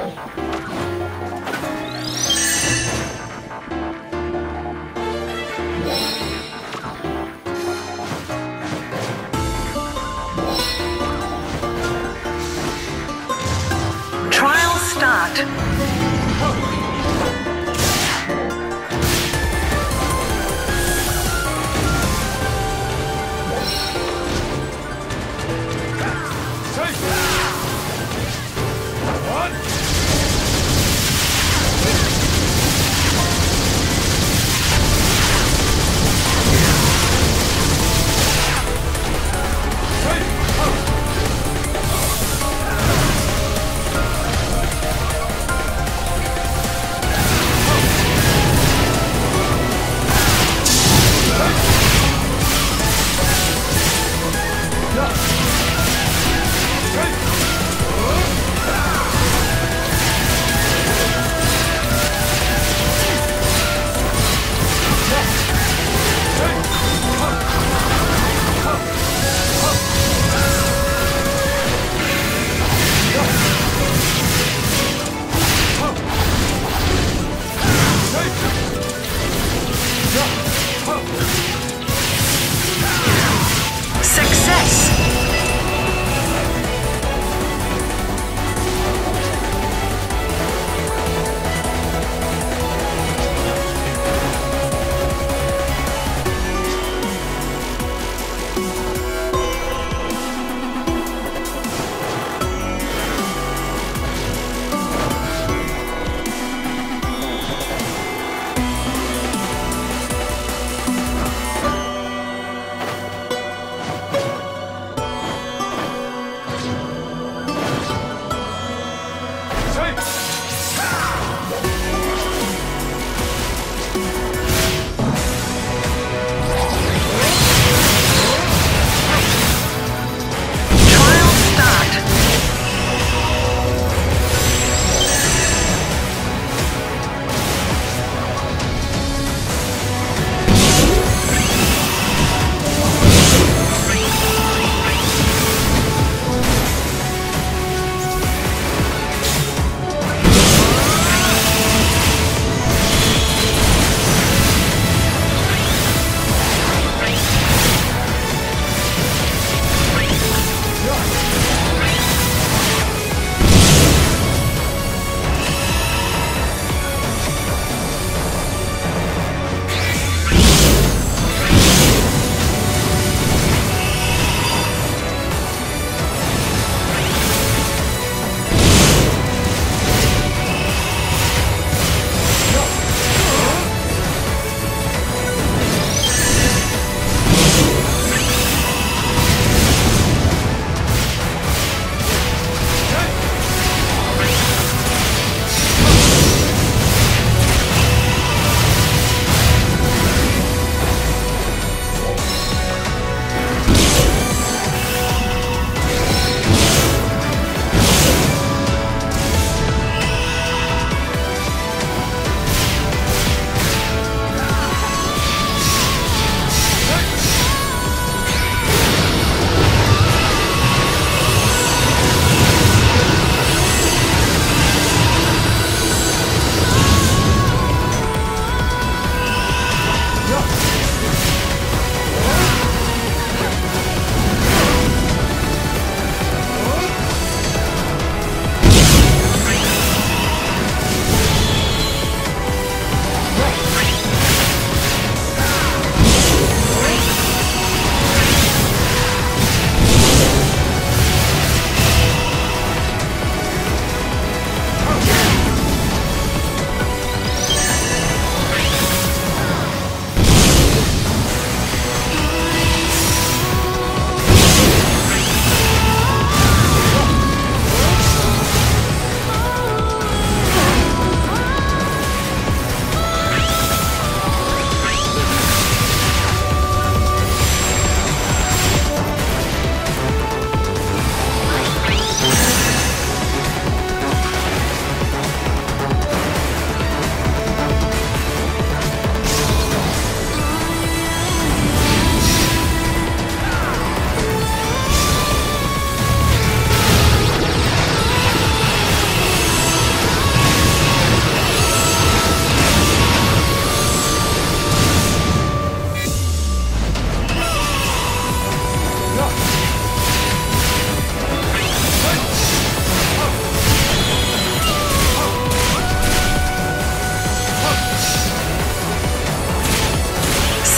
Trial start.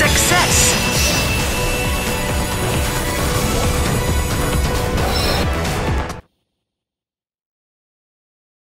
Success!